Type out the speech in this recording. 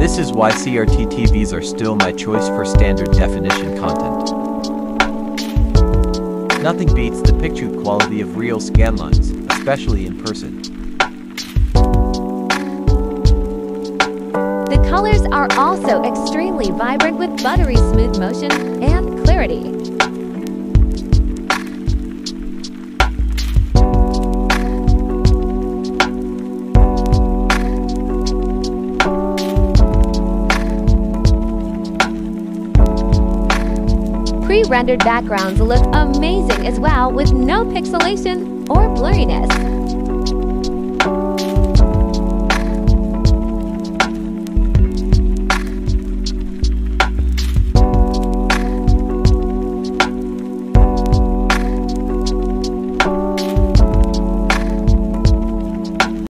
This is why CRT TVs are still my choice for standard definition content. Nothing beats the picture quality of real scanlines, especially in person. The colors are also extremely vibrant with buttery smooth motion and clarity. Pre-rendered backgrounds look amazing as well with no pixelation or blurriness.